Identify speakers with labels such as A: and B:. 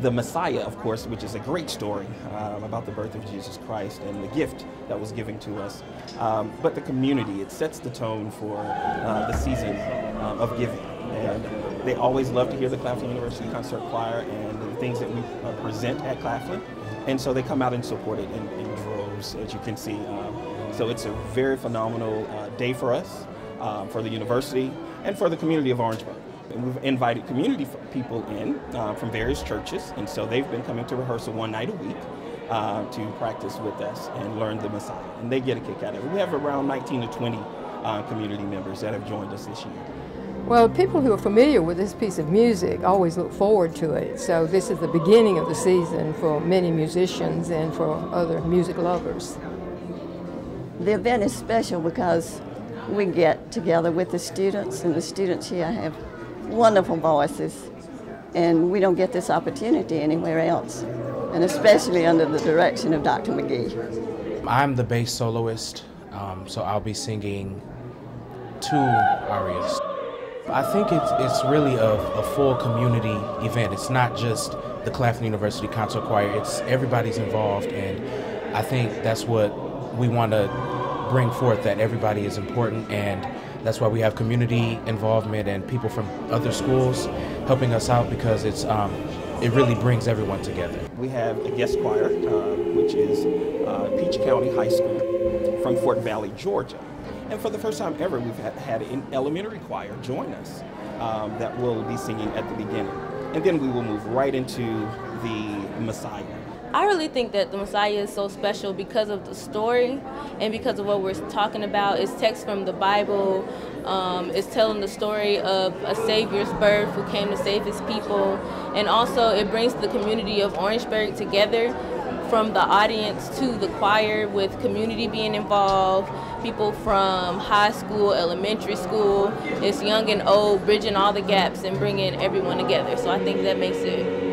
A: the Messiah, of course, which is a great story um, about the birth of Jesus Christ and the gift that was given to us. Um, but the community, it sets the tone for uh, the season um, of giving. And they always love to hear the Claflin University Concert Choir and the things that we uh, present at Claflin. And so they come out and support it in, in droves, as you can see. Um, so it's a very phenomenal uh, day for us, um, for the university, and for the community of Orangeburg. And we've invited community people in uh, from various churches, and so they've been coming to rehearsal one night a week uh, to practice with us and learn the Messiah. And they get a kick out of it. We have around 19 to 20 uh, community members that have joined us this year.
B: Well, people who are familiar with this piece of music always look forward to it. So this is the beginning of the season for many musicians and for other music lovers.
C: The event is special because we get together with the students, and the students here have wonderful voices, and we don't get this opportunity anywhere else, and especially under the direction of Dr. McGee.
D: I'm the bass soloist, um, so I'll be singing two arias. I think it's, it's really a, a full community event. It's not just the Claflin University Concert Choir, it's everybody's involved, and I think that's what we want to bring forth that everybody is important and that's why we have community involvement and people from other schools helping us out because it's um, it really brings everyone together.
A: We have a guest choir, uh, which is uh, Peach County High School from Fort Valley, Georgia. And for the first time ever, we've had, an elementary choir join us um, that will be singing at the beginning. And then we will move right into the Messiah.
E: I really think that the Messiah is so special because of the story and because of what we're talking about. It's text from the Bible. Um, it's telling the story of a Savior's birth who came to save his people. And also, it brings the community of Orangeburg together from the audience to the choir with community being involved, people from high school, elementary school. It's young and old, bridging all the gaps and bringing everyone together. So I think that makes it